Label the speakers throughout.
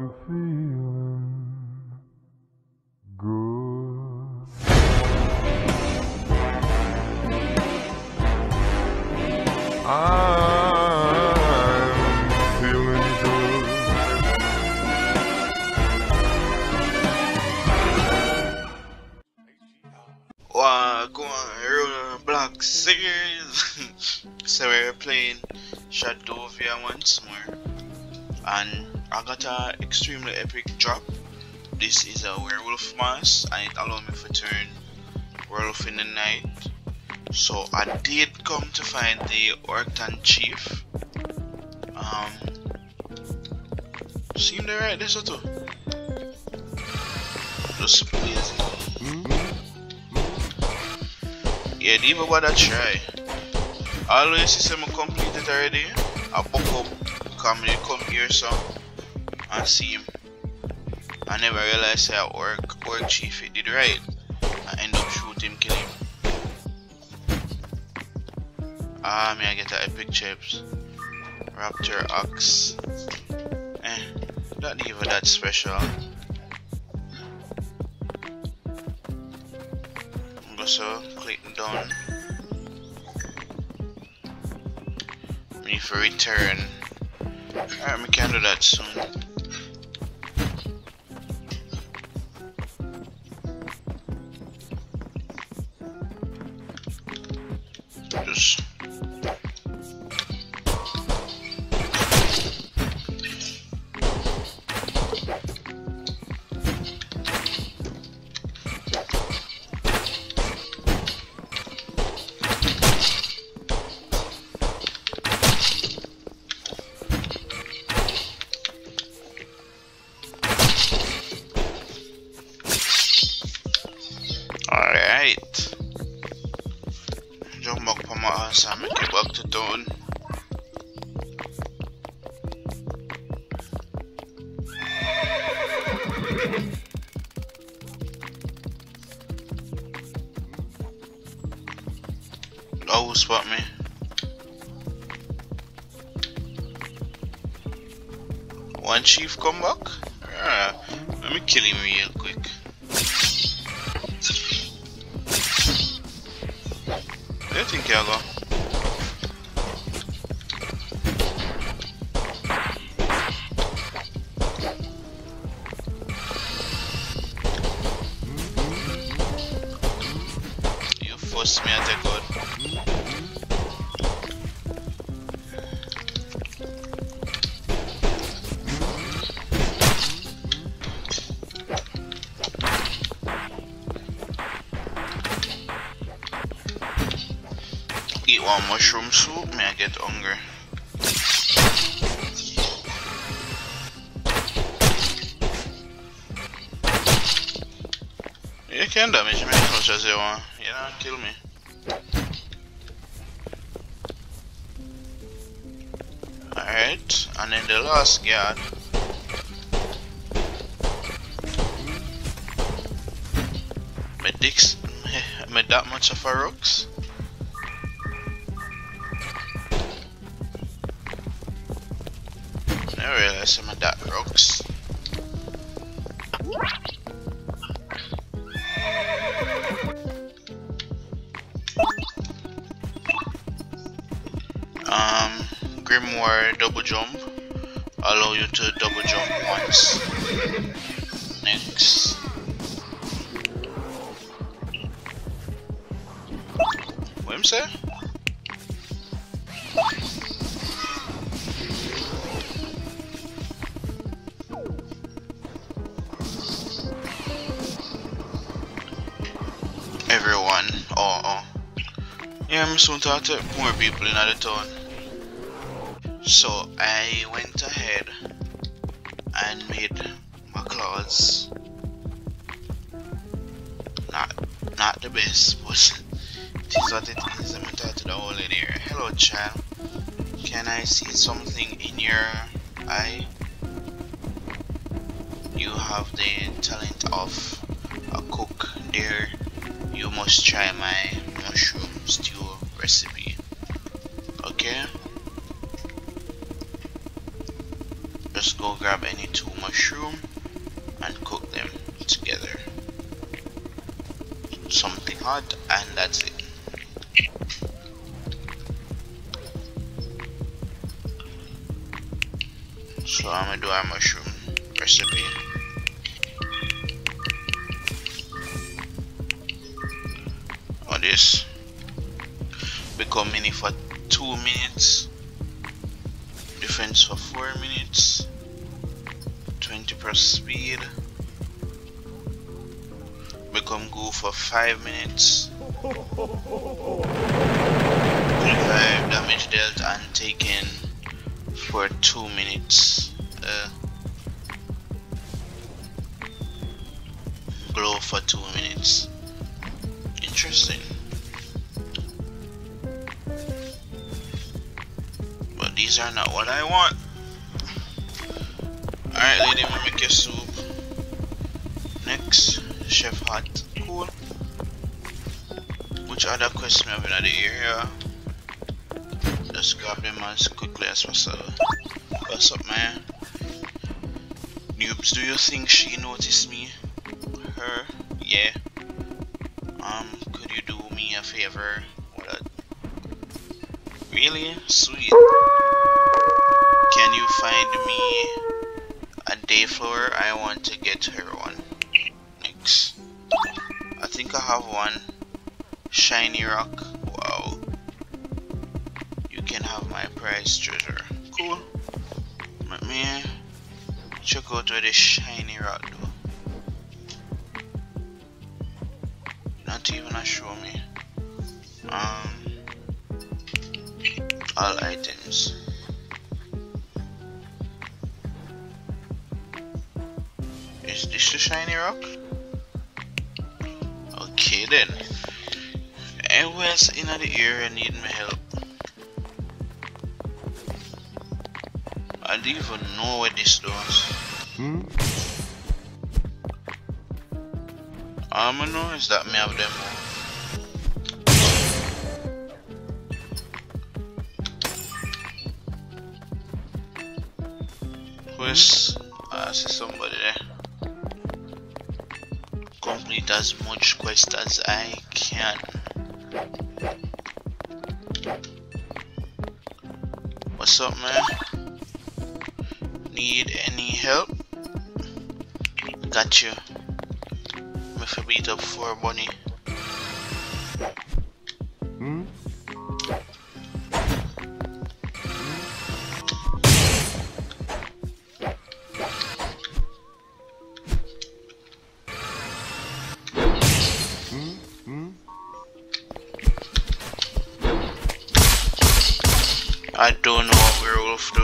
Speaker 1: feeling good. I'm feeling good.
Speaker 2: So we're playing Shadovia once more. And I got a extremely epic drop. This is a werewolf mask and it allowed me to turn werewolf in the night. So I did come to find the Orkton Chief. Um seemed alright this or two. Just please. Yeah, leave about that try. Always see some complete it already. I buck up, come come here so and see him. I never realized that work work chief it did right. I end up shooting him, kill him. Ah me I get the epic chips. Raptor Ox. Eh, not even that special. So click down. Me for return. Alright, we can do that soon. Alright. Jump sa amin kay back to. Oh, spot me. One chief come back? Ah, let me kill him real quick. Think I'll. You forced me take out. Eat one mushroom soup, may I get hungry. You can damage me as much as you want. You know, kill me. Alright, and then the last guard. My dick's me that much of a rocks. I some of that rocks. Um, Grimoire double jump. Allow you to double jump once. Next. What him say? I'm soon to take more people in the town. So I went ahead and made my clothes. Not, not the best, but it is what it is. I'm entitled to the whole in here. Hello, child. Can I see something in your eye? You have the talent of a cook, dear. You must try my mushroom stew. Okay? Just go grab any two mushroom and cook them together. Something hot and that's it. So I'm gonna do our mushroom recipe. On this become mini for two minutes. Defense for four minutes. 20 per speed. Become go for five minutes. 25 damage dealt and taken for two minutes. Uh, glow for two minutes. Interesting these are not what I want. Alright lady make your soup next chef hot cool which other quest me have in the area just grab them as quickly as possible. What's up man. Noobs do you think she noticed me? Her? Yeah. Um could you do me a favor? What really? Sweet can you find me a day floor I want to get her one. Next. I think I have one shiny rock. Wow. You can have my prize treasure. Cool. Let me check out where the shiny rock do. Not even a show me. Um all items is this the shiny rock? Okay then Who else in the area need my help. I don't even know where this does
Speaker 1: Hmm?
Speaker 2: all I know is that me have them Quest, I see somebody As much quest as I can. What's up, man? Need any help? Got you. Me fi beat up for
Speaker 1: a bunny.
Speaker 2: I don't know what werewolf do.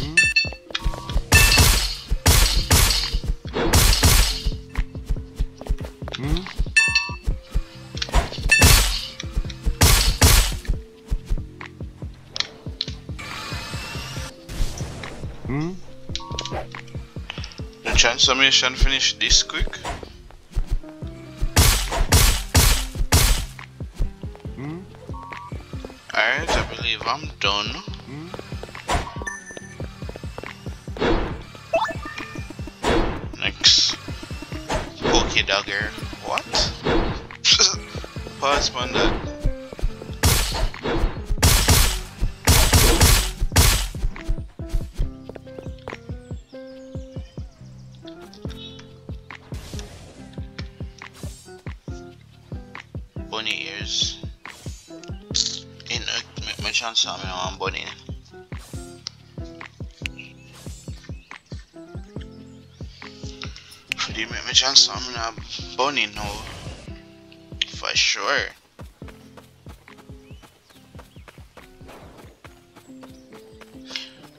Speaker 1: Hmm? Hmm? Hmm?
Speaker 2: The transformation finish this quick? Believe I'm done. Next. Pokey Dogger. What? Pause on that. Bunny ears. In a, make my chance on me on bunny. For the make my chance on me on bunny now. For sure.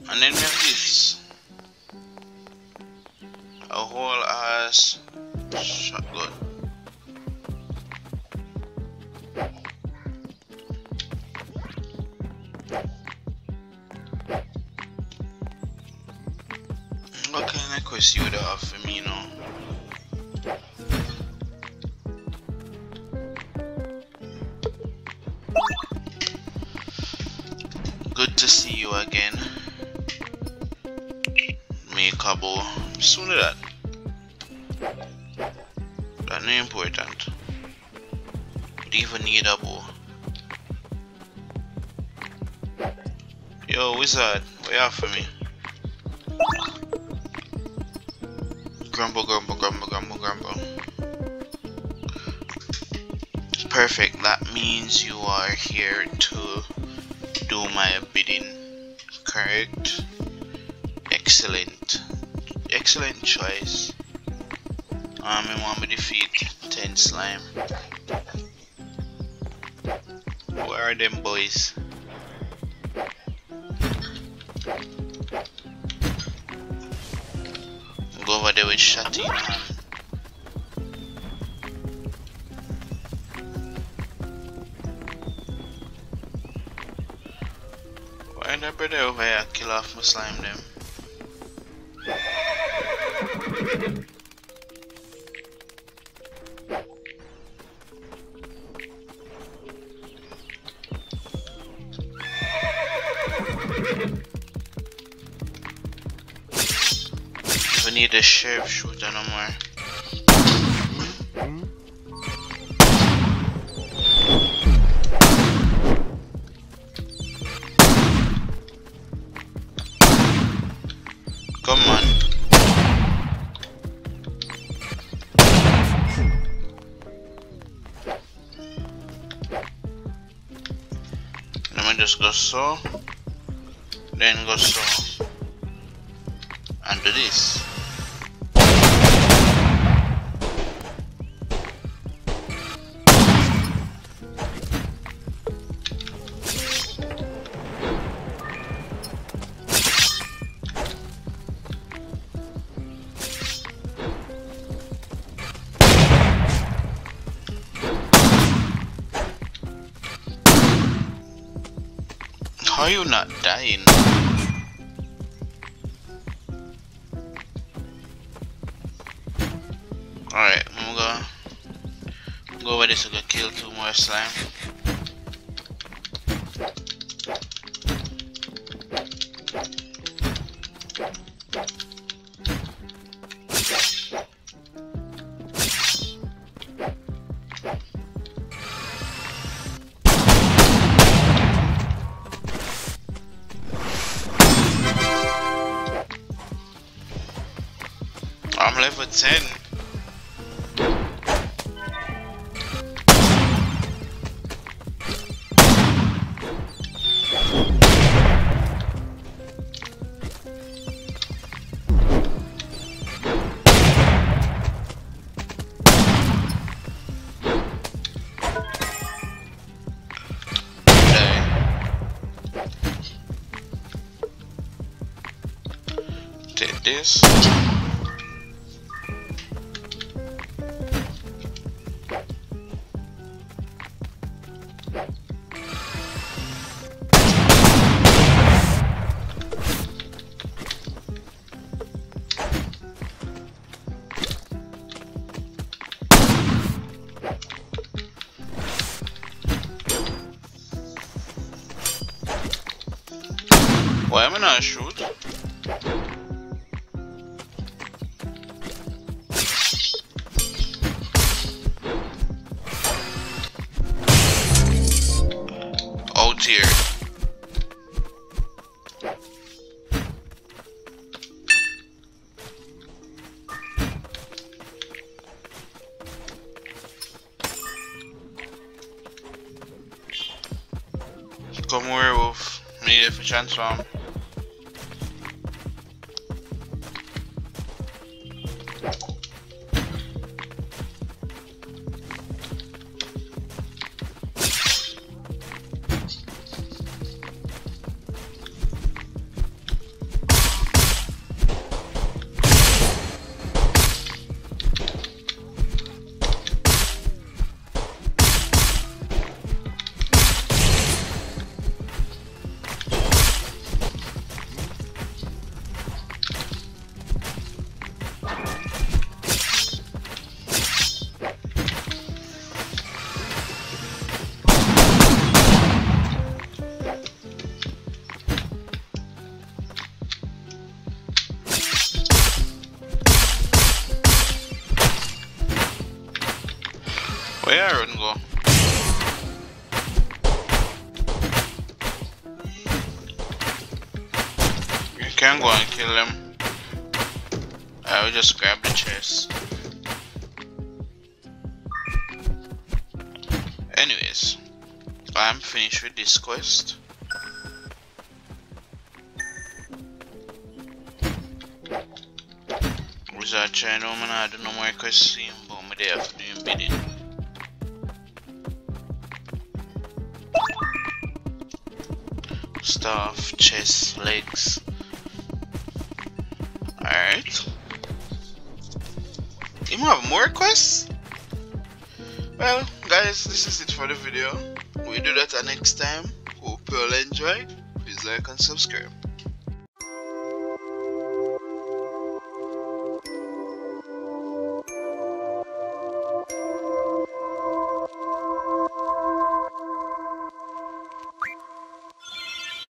Speaker 2: And then kind of quest you would have for me now? Good to see you again. Make a bow. Sooner that. That not important. Would even need a bow. Yo, wizard, you have for me? Grumble, grumble, grumble, grumble, grumble. Perfect, that means you are here to do my bidding. Correct? Excellent. Excellent choice. Um, I want to defeat 10 slime. Where are them boys? Over there Shotty man. Why that brother over here kill off my slime them? We need a sharpshooter no more. Come on. Let me just go so, then go so, and do this. How are you not dying? Alright, I'm gonna go over this and go kill two more slime. Level 10. Okay. Take this. Why am I not? Oh dear. Come werewolf. Need it for transform. Can go and kill him. I will just grab the chest. Anyways, I'm finished with this quest. Wizard trying man I do no more quests but me there for doing bidding. Staff, chest, legs. You have more requests? Well, guys, this is it for the video. We'll do that next time. Hope you all enjoy. Please like and subscribe.